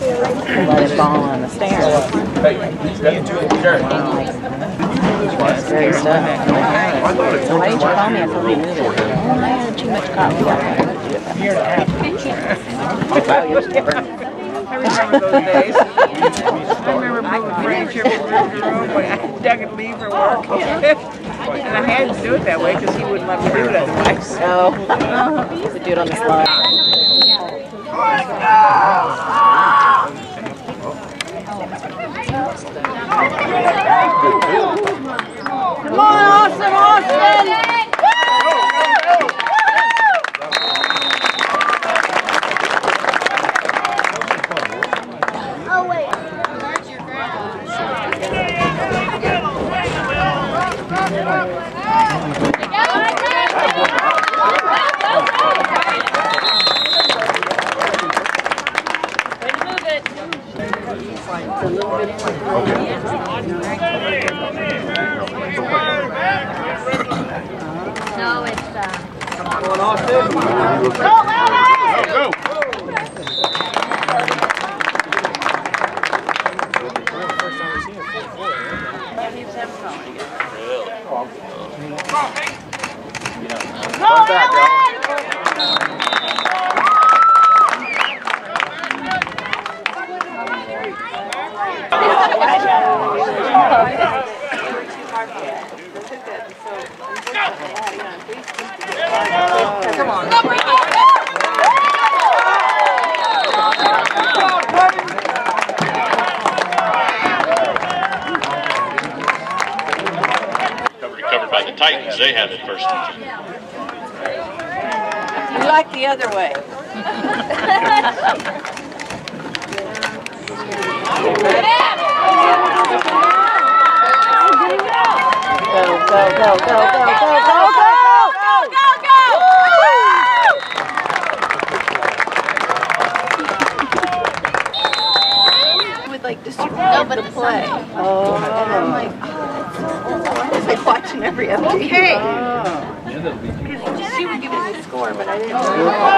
Let it fall on the stairs. Stuff. Why didn't you call me? I thought we knew that. I had too much coffee. I couldn't do it. I remember remember moving furniture from room to room when I Doug would leave for work. And I had to do it that way because he wouldn't let me do it otherwise. You could do it on the slide. Come on, Austin, Austin! Okay. No, it's... Uh... Come on, Austin. vào đây đi.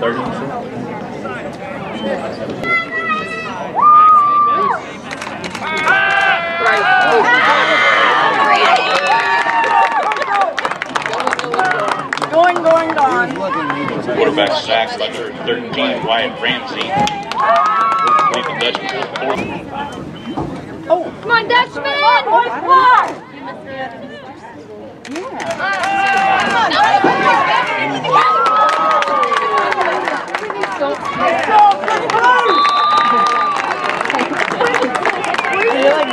Going, going, gone. Quarterback sacks by 13, Wyatt Ramsey. Oh, come on, Dutchman! Oh, One more! Yeah.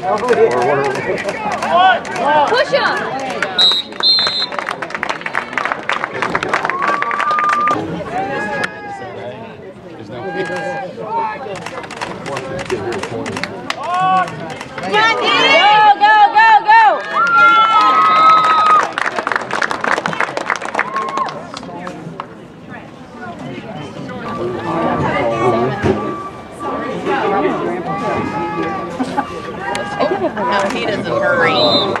Push him. Go, go, go, go. No, he doesn't hurry.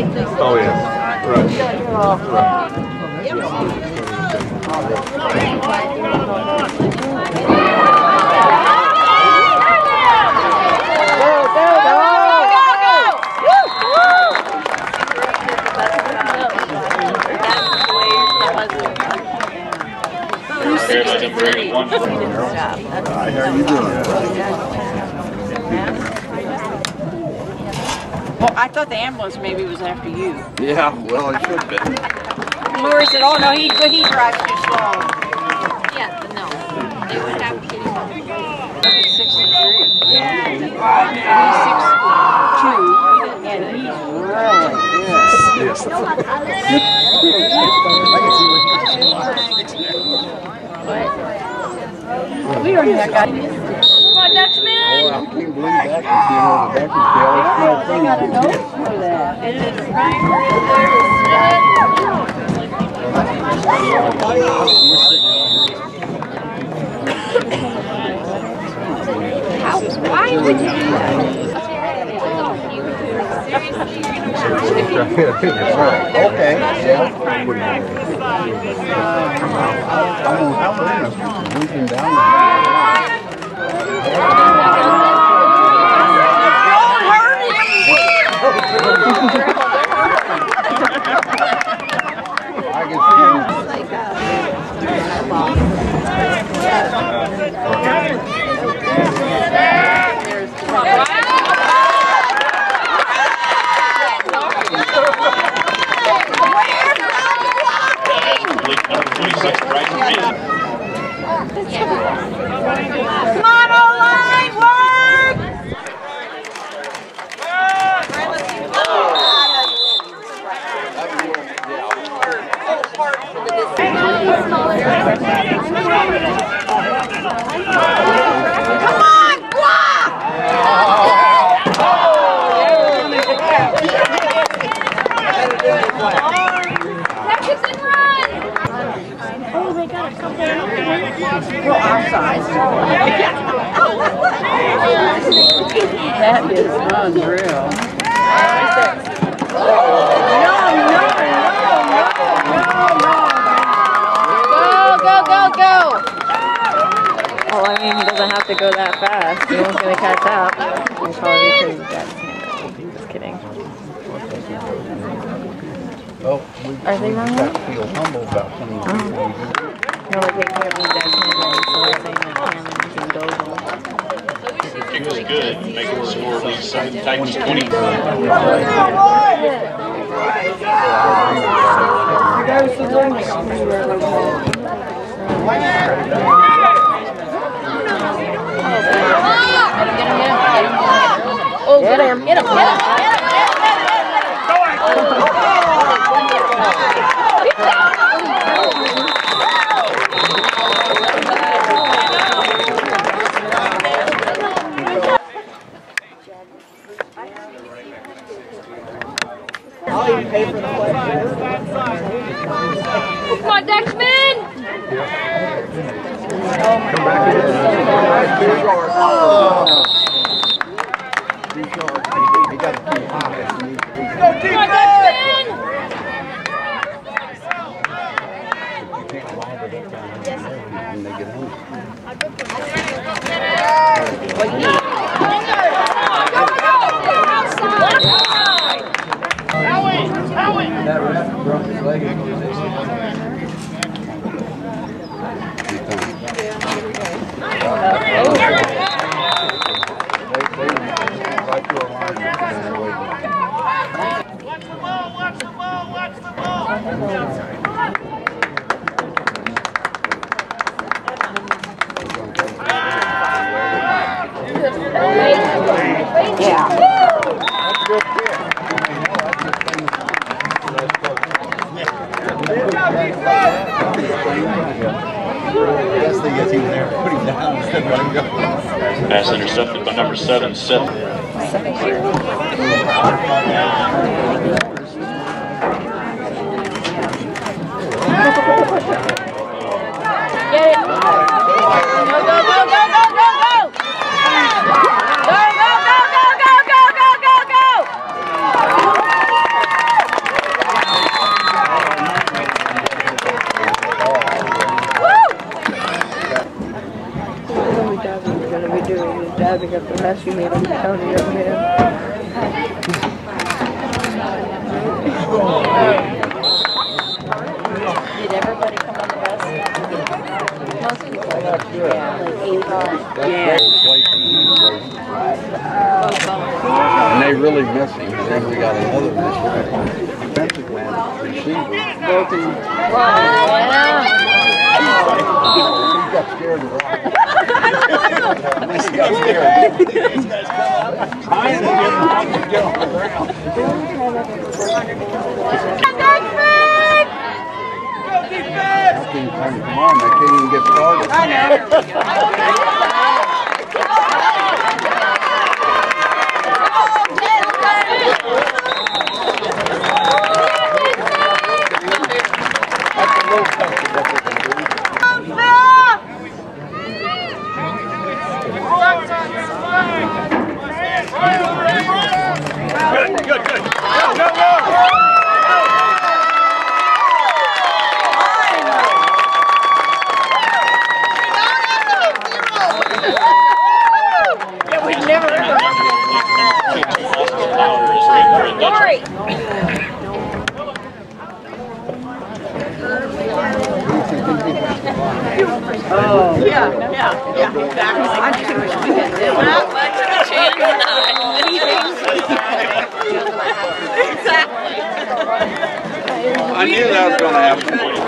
Oh, yeah. Right. Number 81. Well, I thought the ambulance maybe was after you. Yeah, well, it should be. Lori said, oh no, he, he drives too slow. Yeah, but no. They would have to. He's sixty-three. He's six-two, and he's really good. Yes. We don't have got. Come on, Dutchman. I can't believe that. You know, the back They got a note for that. Why would you do that? Okay, yeah. I'm gonna, I'm gonna, down. I can see. Complete number 26, Bryson Mason. Come on, O-line, work! Come on, block! Practice and run! Oh, they got a couple Well, our size. That is unreal. Go, go, go, go! Well, I mean, he doesn't have to go that fast. No one's gonna catch up. And probably because he's got his hand out. Just kidding. Oh, we, Are they we wrong? got to feel humble about some of these things. No, like they can't read that handwriting, so they're saying like Cameron can go. Kick was good, making the score at least Titans 20. Oh, get him, get him, get him, pay for the flight. Come on, Dutchman! Come back. Oh. Everybody come on the bus? Most people. Yeah, like eight That's both places. And they really miss him. Then we got another miss. Defensive man, receiver. He got scared of rock. He got scared. Mine didn't get off the ground. I can't come, come on, I can't even get started. I knew that was going to happen.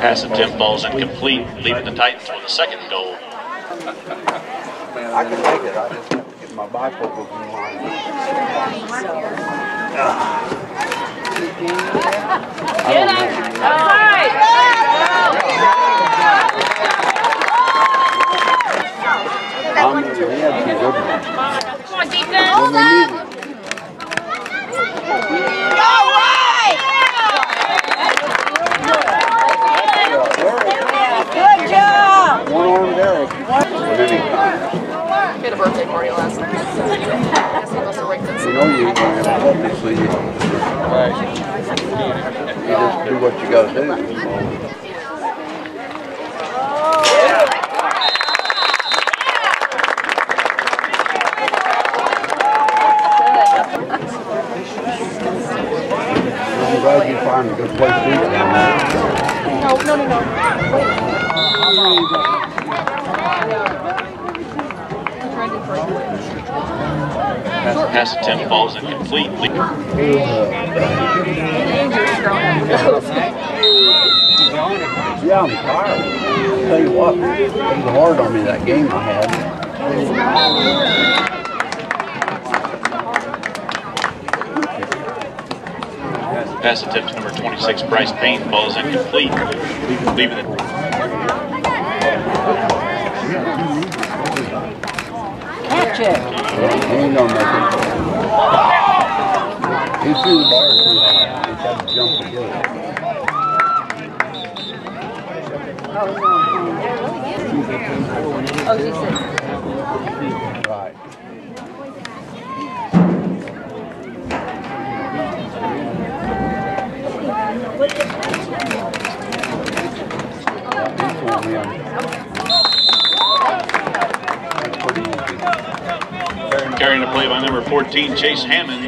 Pass attempt ball's incomplete, leaving the Titans with a second goal. I can make it, I just have to get my bifocals in line. They had some good ones. Come on, defense. When we needed it. Good job. One armed Eric. But anyhow, He had a birthday party last night. I guess he must have raked it you know you, obviously, you you just do what you gotta do. I'm glad you found a good place to eat down there. No, no, no, no. Pass attempt falls incomplete, Yeah, I'm tired. Tell you what, it was hard on me that game I had. Pass attempt number 26, Bryce Payne, falls incomplete, leaving the Catch it. He ain't gonna make it. He threw the bar too high. He tried to jump to get it. Oh, she's sick. Right. Carrying the play by number 14, Chase Hammond.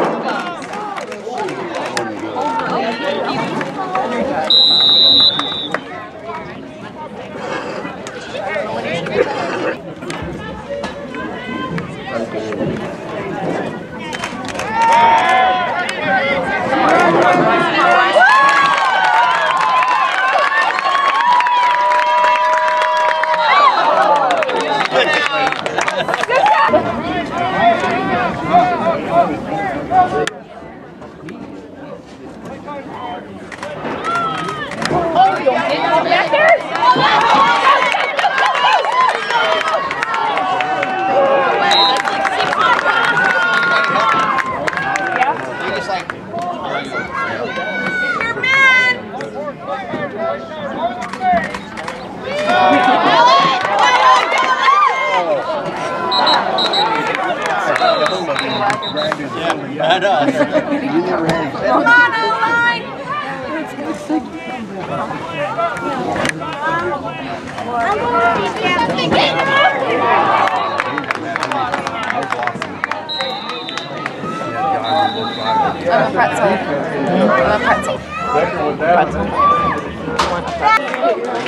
Summer. I'm a pretzel. I'm a pretzel.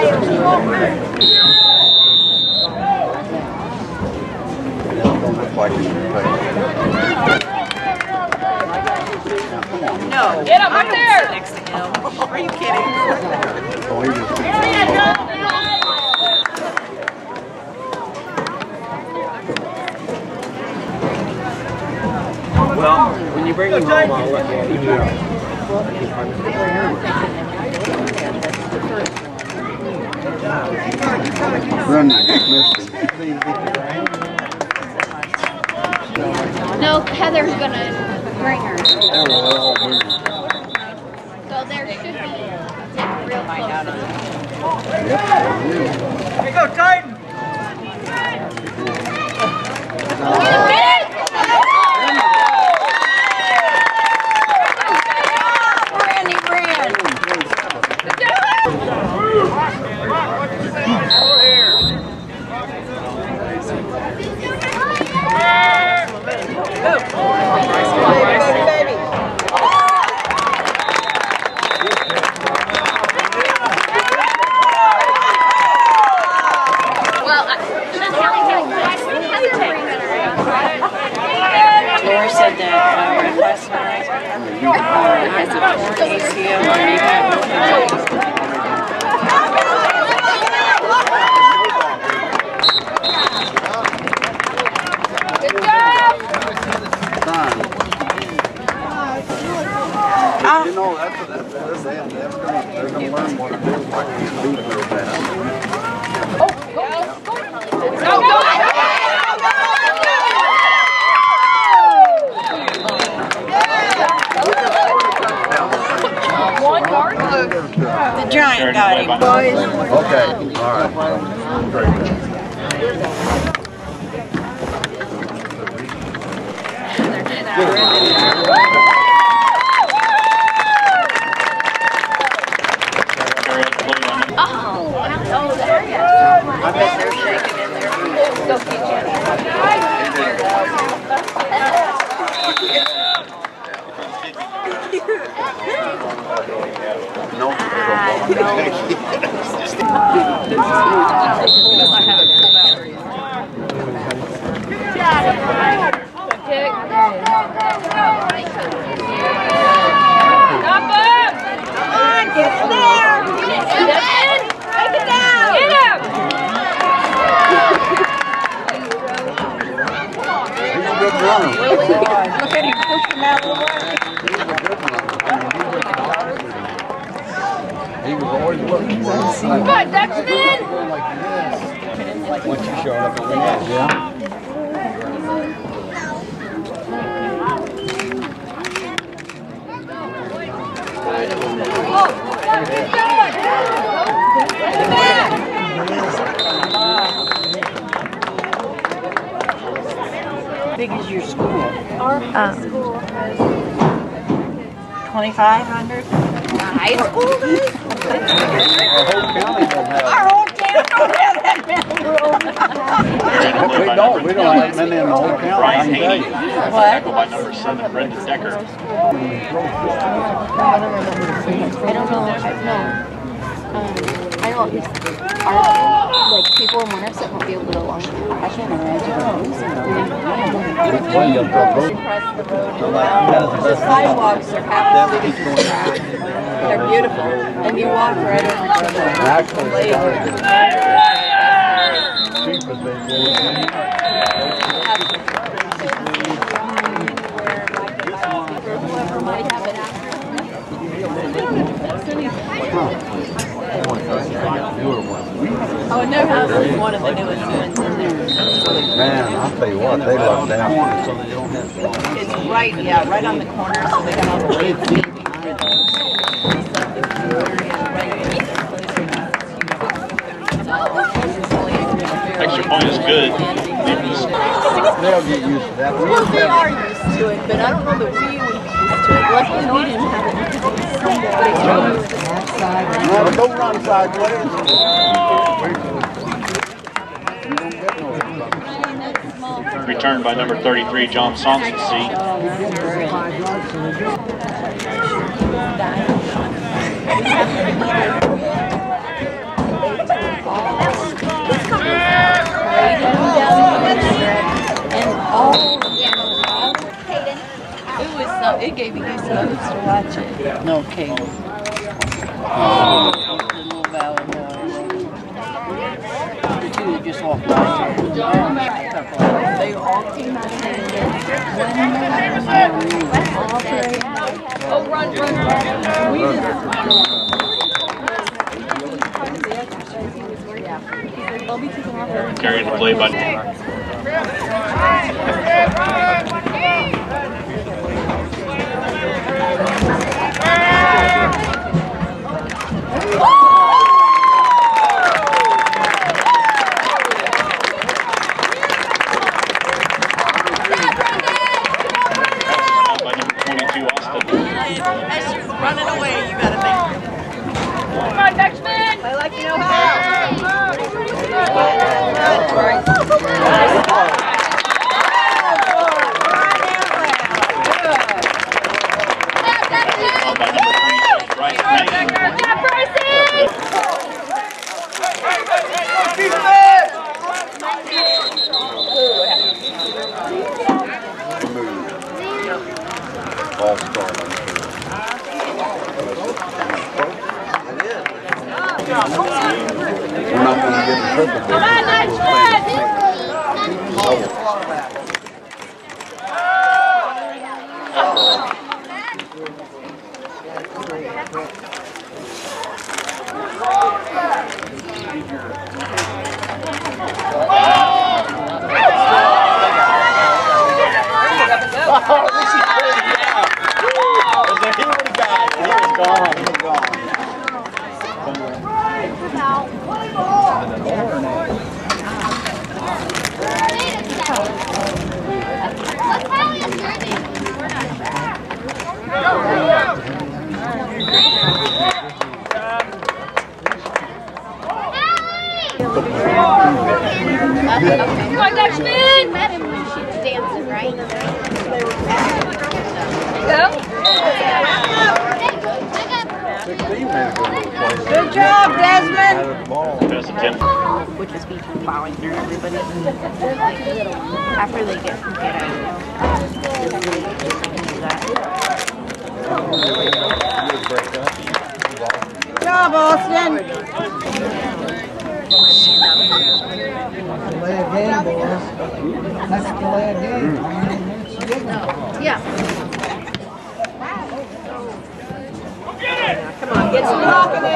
No. Get up there. Are you kidding? Well, when you you bring him home, I'll look at him. Run, missed him. No, Heather's gonna bring her. Well, we- So there should be like, real close. Randy ran. Well, I- Heather bring her. Lori said that Red last night uh, has a torn ACL or kneecap. Good job. Fine. You know, that's, that's, that's, that's, that's gonna, they're gonna learn what to do, like, beat real bad. The giant got him. Okay, all right. Carry No. Look at him push him out of the way. He's a good runner. He was always looking for it. Come on, Dutchman! Once you showed up at the net. Yeah. Big is your school? Um, Twenty-five hundred? High school, Our whole county don't have. Our whole town don't have that many rooms. We don't, we don't have many in the whole county, I Brian Haney. you. Tackle by number seven, Brendan Decker. I don't know. No. Um, I don't. Are like people in Winterset won't be able to go along. I can't imagine. Well, you the. Across the road. The sidewalks are half the. They're beautiful, and you walk right over to them. Actually, oh, they got it cheap as they do. Whoever might have it after. Oh, no house is one of the newest ones in there. Man, I'll tell you what, they love that. It's right, yeah, right on the corner, so they got all the way. Extra point is good. They'll get used to that. We Well, they are used to it, but I don't know that we would be used to it. Luckily, we didn't have it. No, don't run sideways. You don't get no Returned by number 33, John Sonson, And all, it was so, it gave me goosebumps to watch it. No cable. The little valley boy. two that just walked by. They all Carried the play by On, Dutchman! met him when she was dancing, right? Go. Good job, Desmond. Which is between plowing through everybody. After they get, get out. Good job, Austin. Yeah. Come on, get to the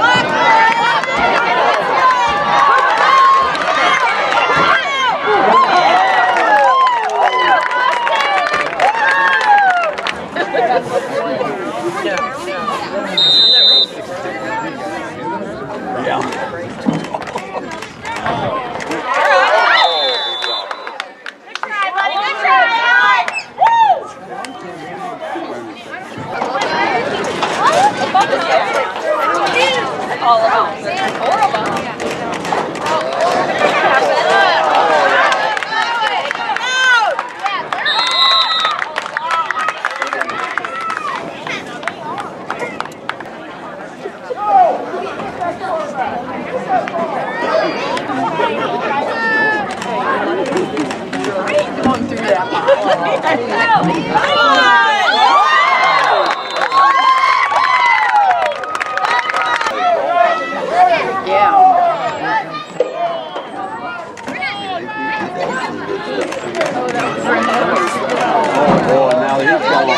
Oh, boy, now he's gone.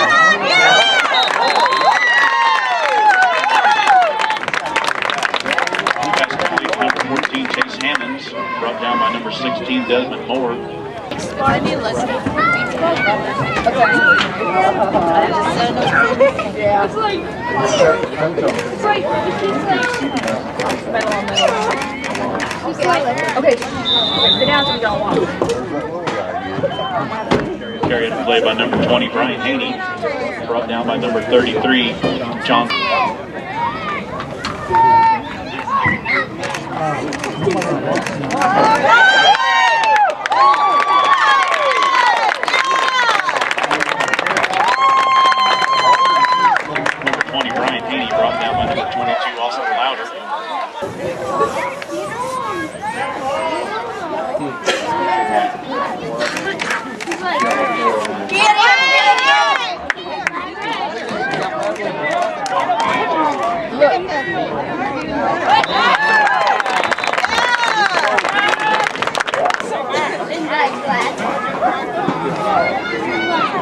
Pass complete to number 14 Chase Hammonds. Brought down by number 16 Desmond Moore. Okay. Sit down so we don't walk. Carried the play by number 20 Brian Haney. Brought down by number 33 John. Number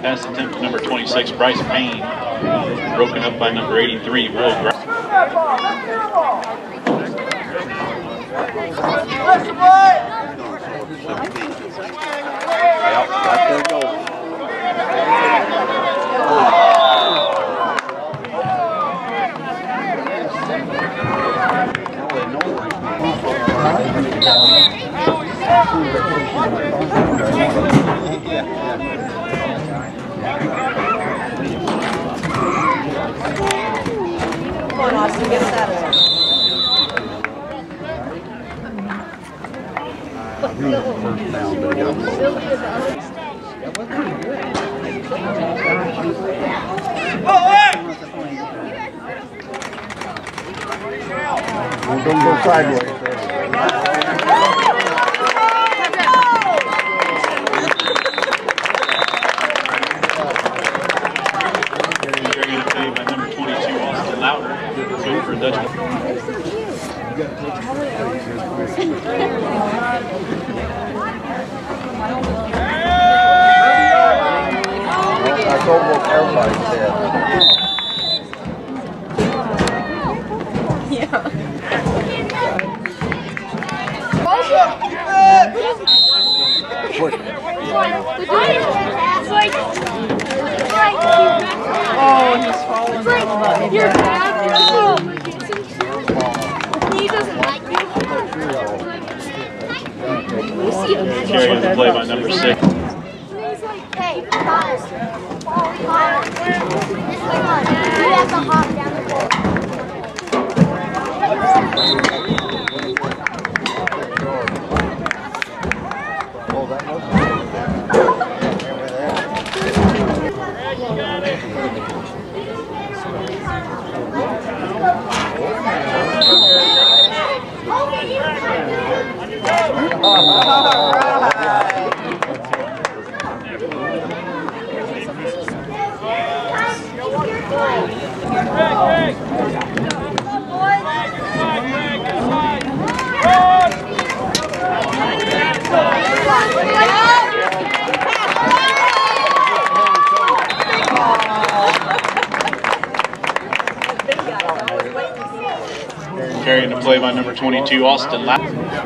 Pass attempt number 26, Bryce Payne, broken up by number 83, Will First down, but he got We're gonna go sideways. Carrying the play by number 22, Austin Louder. Good for a Dutch. That's over what everybody said. Oh, he's falling down. You're bad. He doesn't like you. Carrying the play by number 6. He's like, hey, have to hop down the pole. Carrying the play by number 22, Austin Louder.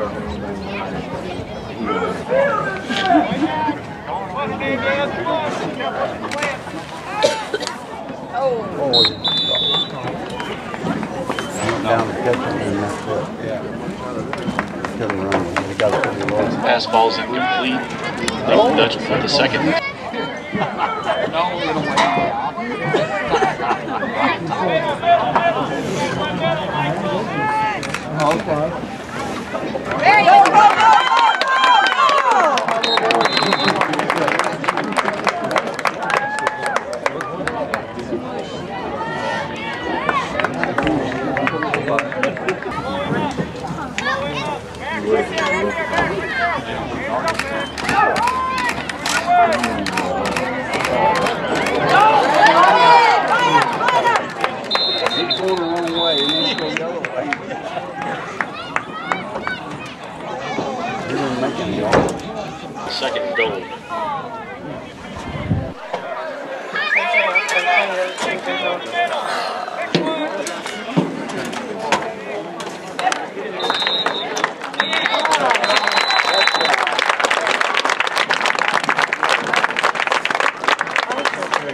Oh, down the catch and that's it. Yeah. Couldn't run. He got it pretty low. Pass ball's incomplete. Nathan Dutch for the second. He's going Second goal.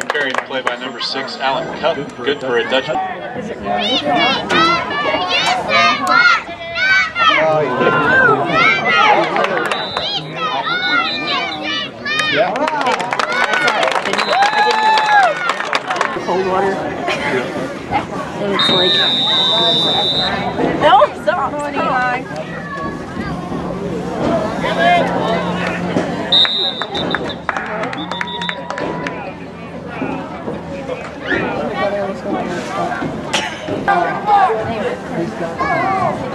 Carrying the play by number six, Allen Cup. Good for a Dutch. Cold water. And it's like, No, stop. Dutchman's house!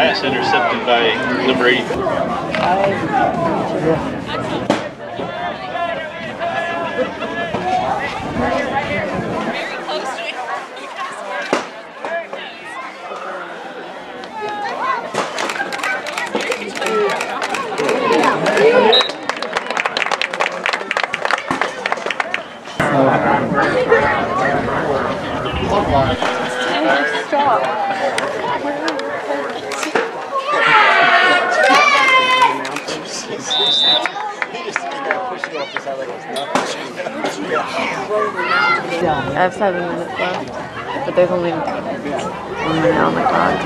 pass intercepted by number I have seven minutes left, but there's only one minute on the clock.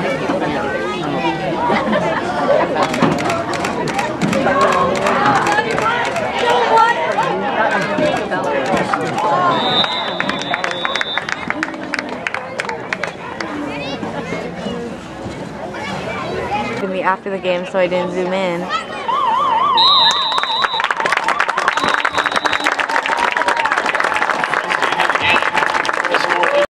After the game, so I didn't zoom in.